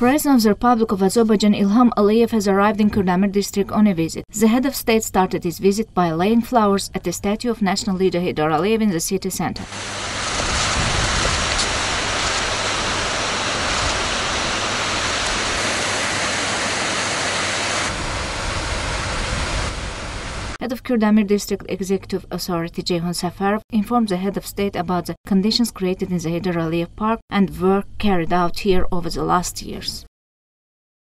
President of the Republic of Azerbaijan Ilham Aliyev has arrived in Kurdamir district on a visit. The head of state started his visit by laying flowers at the statue of national leader Heydar Aliyev in the city center. Head of Kurdamir District Executive Authority Ceyhun Safarov informed the head of state about the conditions created in the Heydar Aliyev Park and work carried out here over the last years.